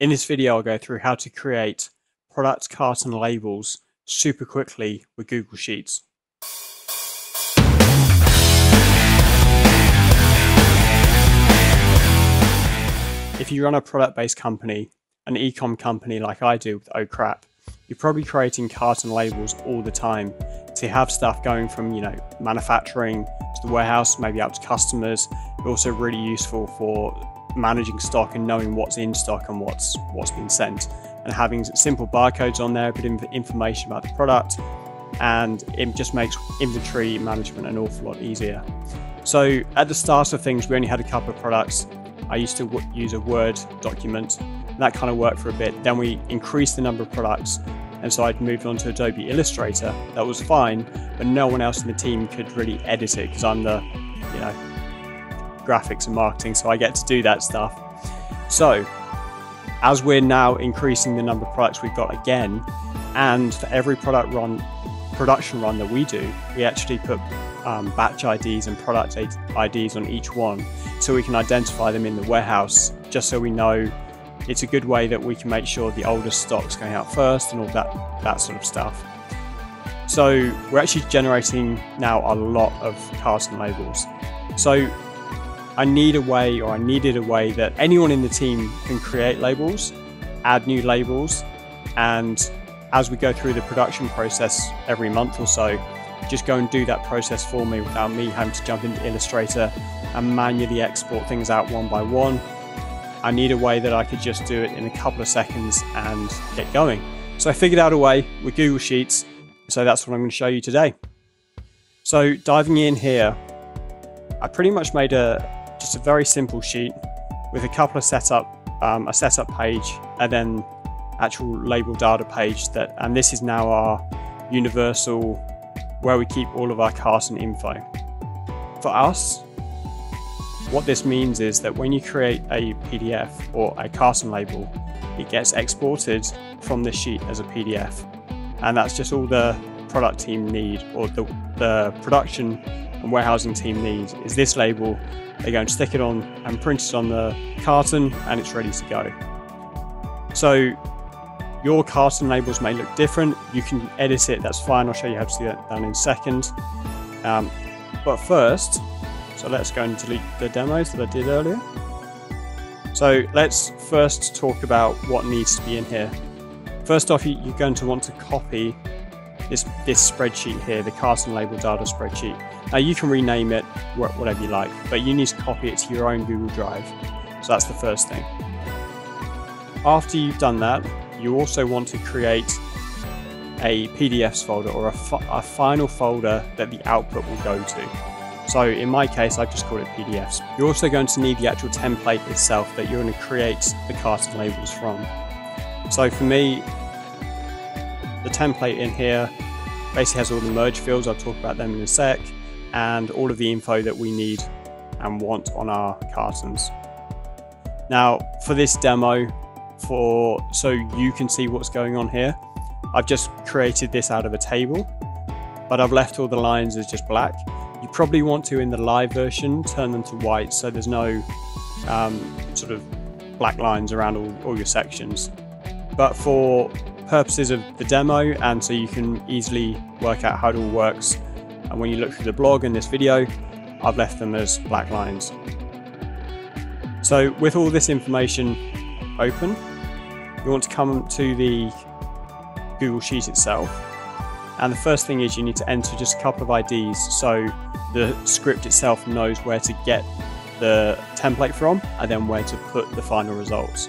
In this video, I'll go through how to create product carton labels super quickly with Google Sheets. If you run a product-based company, an e-com company like I do with Oh Crap, you're probably creating carton labels all the time to have stuff going from, you know, manufacturing to the warehouse, maybe out to customers. also really useful for managing stock and knowing what's in stock and what's what's been sent and having simple barcodes on there, of information about the product, and it just makes inventory management an awful lot easier. So at the start of things, we only had a couple of products. I used to use a Word document. that kind of worked for a bit. Then we increased the number of products, and so I'd moved on to Adobe Illustrator. That was fine, but no one else in the team could really edit it because I'm the, you know, graphics and marketing, so I get to do that stuff. So, as we're now increasing the number of products we've got again, and for every product run, production run that we do, we actually put um, batch IDs and product IDs on each one so we can identify them in the warehouse just so we know it's a good way that we can make sure the oldest stock's going out first and all that, that sort of stuff. So we're actually generating now a lot of carton labels. So I need a way, or I needed a way that anyone in the team can create labels, add new labels, and as we go through the production process every month or so, just go and do that process for me without me having to jump into Illustrator and manually export things out one by one. I need a way that I could just do it in a couple of seconds and get going. So I figured out a way with Google Sheets, so that's what I'm going to show you today. So diving in here, I pretty much made a, just a very simple sheet with a couple of setup, um, a setup page, and then actual label data page that, and this is now our universal where we keep all of our carton info. For us, what this means is that when you create a PDF or a carton label, it gets exported from this sheet as a PDF. And that's just all the product team need or the, the production and warehousing team need is this label they go and stick it on and print it on the carton and it's ready to go. So your carton labels may look different. You can edit it, that's fine. I'll show you how to do that in a second. Um, but first, so let's go and delete the demos that I did earlier. So let's first talk about what needs to be in here. First off, you're going to want to copy this, this spreadsheet here, the carton label data spreadsheet. Now you can rename it whatever you like, but you need to copy it to your own Google Drive. So that's the first thing. After you've done that, you also want to create a PDFs folder or a, a final folder that the output will go to. So in my case, I've just called it PDFs. You're also going to need the actual template itself that you're going to create the carton labels from. So for me, the template in here basically has all the merge fields, I'll talk about them in a sec, and all of the info that we need and want on our cartons. Now for this demo, for so you can see what's going on here, I've just created this out of a table, but I've left all the lines as just black. You probably want to, in the live version, turn them to white so there's no um, sort of black lines around all, all your sections. But for purposes of the demo and so you can easily work out how it all works. And when you look through the blog and this video, I've left them as black lines. So with all this information open, you want to come to the Google Sheet itself. And the first thing is you need to enter just a couple of IDs so the script itself knows where to get the template from and then where to put the final results.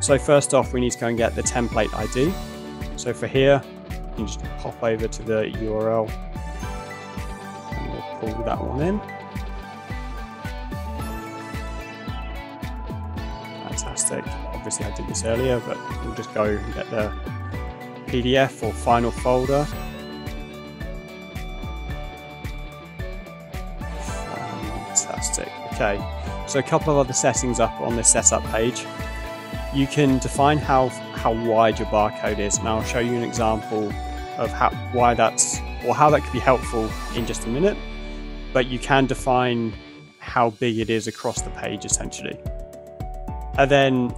So first off, we need to go and get the template ID. So for here, you just pop over to the URL and we'll pull that one in. Fantastic. Obviously I did this earlier, but we'll just go and get the PDF or final folder. Fantastic. Okay, so a couple of other settings up on this setup page. You can define how, how wide your barcode is, and I'll show you an example of how, why that's, or how that could be helpful in just a minute. But you can define how big it is across the page essentially. And then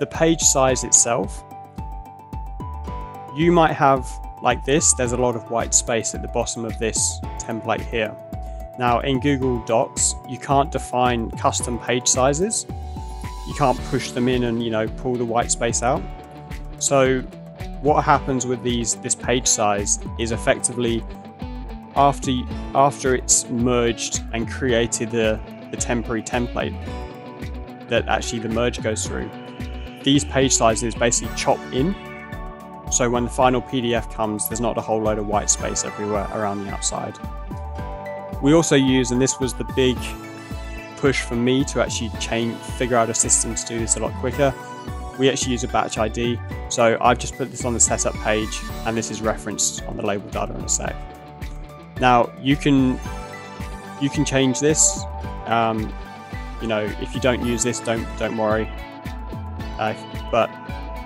the page size itself, you might have like this, there's a lot of white space at the bottom of this template here. Now in Google Docs, you can't define custom page sizes. You can't push them in and you know pull the white space out. So what happens with these this page size is effectively after after it's merged and created the, the temporary template that actually the merge goes through, these page sizes basically chop in. So when the final PDF comes, there's not a whole load of white space everywhere around the outside. We also use, and this was the big push for me to actually change, figure out a system to do this a lot quicker. We actually use a batch ID. So I've just put this on the setup page and this is referenced on the label data in a sec. Now you can you can change this. Um, you know, if you don't use this, don't don't worry. Uh, but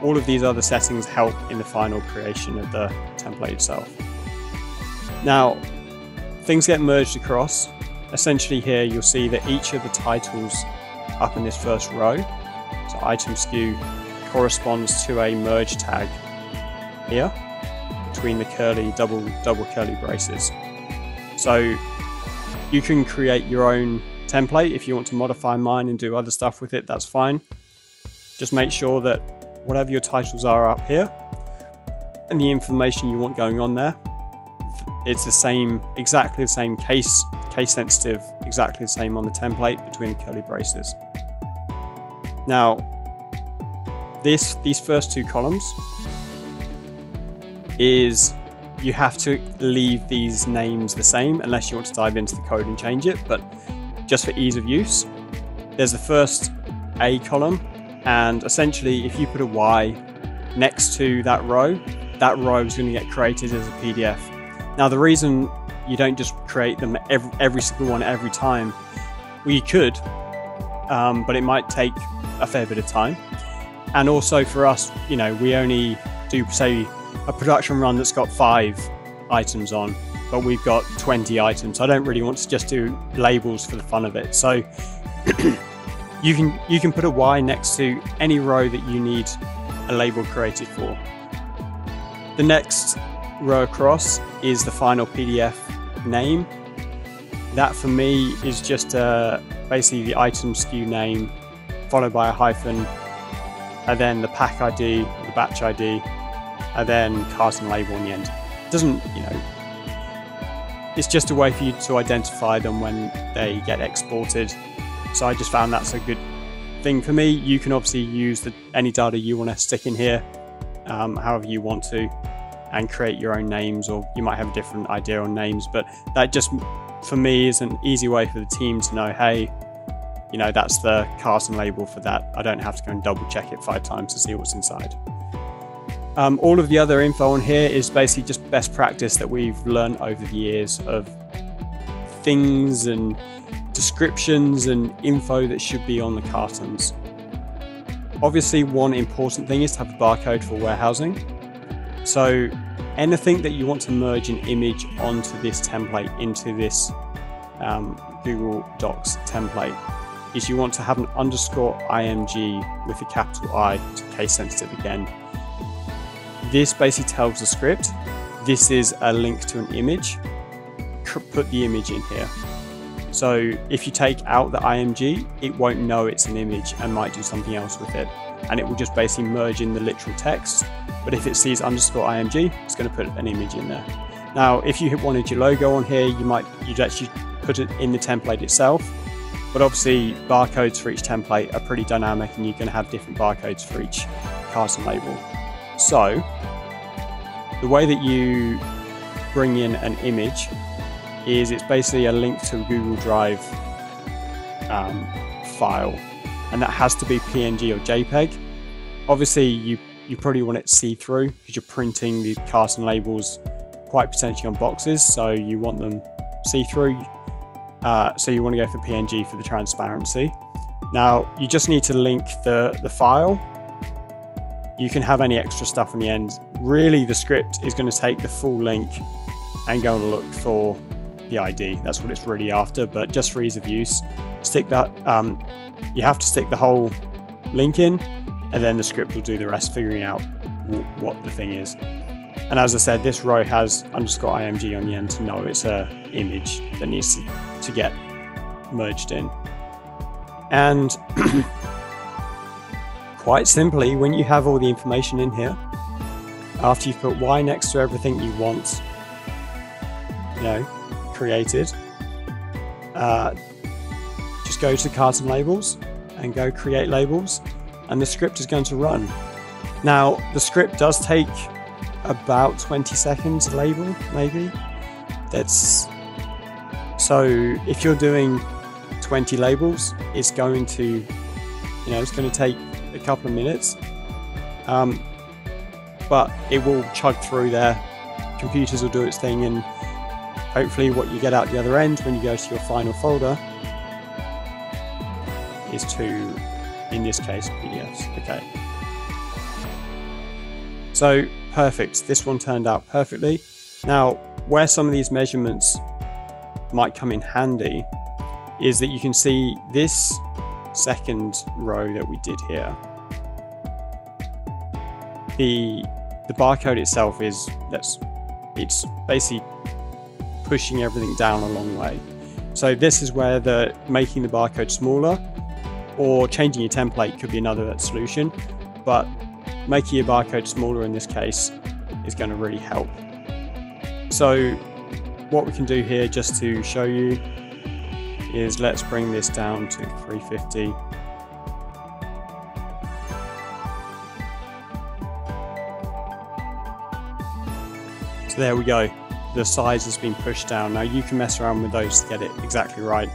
all of these other settings help in the final creation of the template itself. Now, things get merged across. Essentially here you'll see that each of the titles up in this first row, so item SKU, corresponds to a merge tag here between the curly double double curly braces. So you can create your own template if you want to modify mine and do other stuff with it, that's fine. Just make sure that whatever your titles are up here and the information you want going on there it's the same, exactly the same case, case sensitive, exactly the same on the template between the curly braces. Now, this these first two columns is you have to leave these names the same unless you want to dive into the code and change it, but just for ease of use, there's the first A column, and essentially if you put a Y next to that row, that row is going to get created as a PDF. Now, the reason you don't just create them every, every single one every time, well, you could, um, but it might take a fair bit of time. And also for us, you know, we only do, say, a production run that's got five items on, but we've got 20 items. I don't really want to just do labels for the fun of it. So you can you can put a Y next to any row that you need a label created for. The next row across is the final PDF name. That for me is just uh, basically the item SKU name followed by a hyphen and then the pack ID, the batch ID, and then carton label in the end. It doesn't, you know, it's just a way for you to identify them when they get exported. So I just found that's a good thing for me. You can obviously use the, any data you want to stick in here, um, however you want to and create your own names, or you might have a different idea on names. But that just, for me, is an easy way for the team to know, hey, you know, that's the carton label for that. I don't have to go and double check it five times to see what's inside. Um, all of the other info on here is basically just best practice that we've learned over the years of things and descriptions and info that should be on the cartons. Obviously, one important thing is to have a barcode for warehousing. So anything that you want to merge an image onto this template, into this um, Google Docs template, is you want to have an underscore img with a capital I to case sensitive again. This basically tells the script, this is a link to an image, put the image in here. So if you take out the img, it won't know it's an image and might do something else with it. And it will just basically merge in the literal text but if it sees underscore img, it's going to put an image in there. Now, if you wanted your logo on here, you might you'd actually put it in the template itself. But obviously, barcodes for each template are pretty dynamic, and going to have different barcodes for each carton label. So, the way that you bring in an image is it's basically a link to a Google Drive um, file, and that has to be PNG or JPEG. Obviously, you you probably want it see-through because you're printing the carton labels quite potentially on boxes, so you want them see-through. Uh, so you want to go for PNG for the transparency. Now you just need to link the, the file. You can have any extra stuff on the end. Really the script is going to take the full link and go and look for the ID. That's what it's really after, but just for ease of use, stick that, um, you have to stick the whole link in and then the script will do the rest, figuring out what the thing is. And as I said, this row has underscore img on the end to know it's a image that needs to, to get merged in. And quite simply, when you have all the information in here, after you've put Y next to everything you want, you know, created, uh, just go to carton labels and go create labels, and the script is going to run. Now, the script does take about 20 seconds to label, maybe. That's so if you're doing 20 labels, it's going to, you know, it's going to take a couple of minutes. Um, but it will chug through there. Computers will do its thing, and hopefully, what you get out the other end when you go to your final folder is to, in this case, PDFs. Okay. So perfect. This one turned out perfectly. Now, where some of these measurements might come in handy is that you can see this second row that we did here. The the barcode itself is that's it's basically pushing everything down a long way. So this is where the making the barcode smaller or changing your template could be another solution, but making your barcode smaller in this case is going to really help. So what we can do here just to show you is let's bring this down to 350. So there we go. The size has been pushed down. Now you can mess around with those to get it exactly right.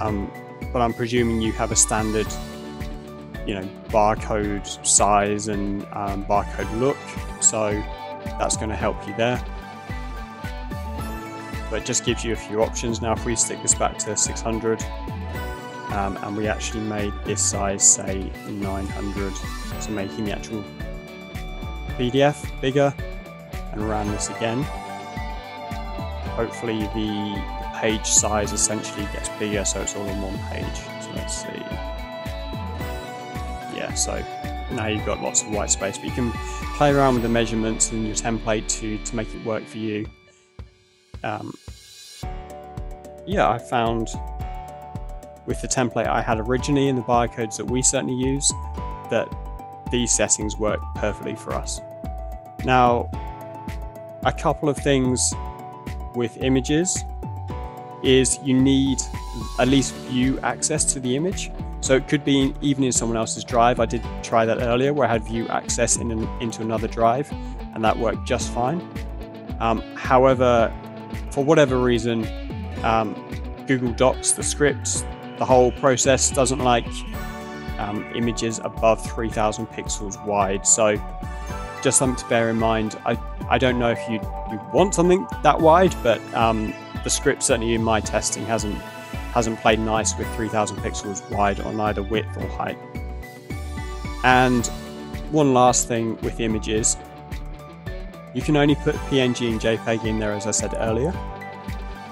Um, but I'm presuming you have a standard, you know, barcode size and um, barcode look. So that's going to help you there but just gives you a few options. Now if we stick this back to 600 um, and we actually made this size say 900, so making the actual PDF bigger and ran this again, hopefully the page size essentially gets bigger so it's all on one page. So let's see. Yeah, so now you've got lots of white space, but you can play around with the measurements in your template to, to make it work for you. Um, yeah, I found with the template I had originally in the barcodes that we certainly use that these settings work perfectly for us. Now, a couple of things with images is you need at least view access to the image. So it could be even in someone else's drive. I did try that earlier where I had view access in an, into another drive and that worked just fine. Um, however, for whatever reason, um, Google Docs, the script, the whole process doesn't like um, images above 3000 pixels wide. So just something to bear in mind. I, I don't know if you, you want something that wide, but um, the script certainly in my testing hasn't hasn't played nice with 3000 pixels wide on either width or height. And one last thing with the images, you can only put PNG and JPEG in there as I said earlier.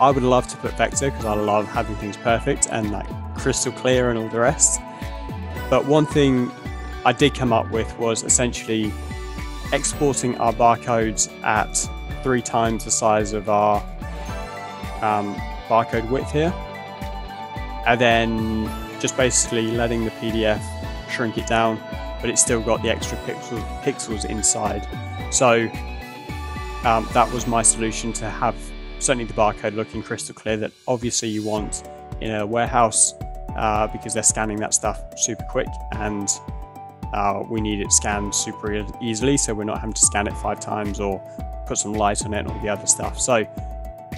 I would love to put vector because I love having things perfect and like crystal clear and all the rest. But one thing I did come up with was essentially exporting our barcodes at three times the size of our um, barcode width here. And then just basically letting the PDF shrink it down, but it's still got the extra pixel, pixels inside. So um, that was my solution to have certainly the barcode looking crystal clear that obviously you want in a warehouse uh, because they're scanning that stuff super quick and uh, we need it scanned super easily so we're not having to scan it five times or put some light on it and all the other stuff. So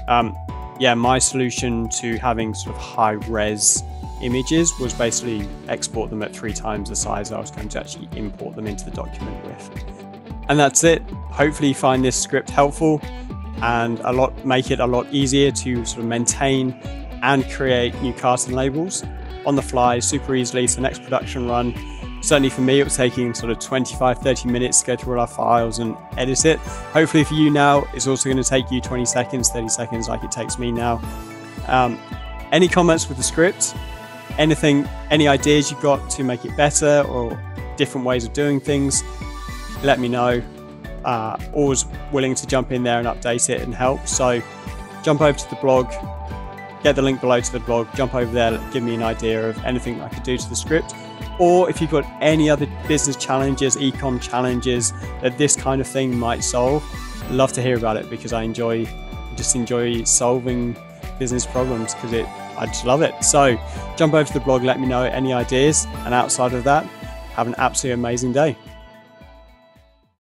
um, yeah, my solution to having sort of high res images was basically export them at three times the size I was going to actually import them into the document with. And that's it. Hopefully you find this script helpful and a lot make it a lot easier to sort of maintain and create new carton labels on the fly super easily. So next production run, certainly for me, it was taking sort of 25, 30 minutes to go through all our files and edit it. Hopefully for you now, it's also going to take you 20 seconds, 30 seconds like it takes me now. Um, any comments with the script? Anything, any ideas you've got to make it better or different ways of doing things, let me know. Uh, always willing to jump in there and update it and help. So jump over to the blog, get the link below to the blog, jump over there, give me an idea of anything I could do to the script. Or if you've got any other business challenges, ecom challenges that this kind of thing might solve, love to hear about it because I enjoy just enjoy solving business problems because it I just love it. So jump over to the blog, let me know any ideas, and outside of that, have an absolutely amazing day.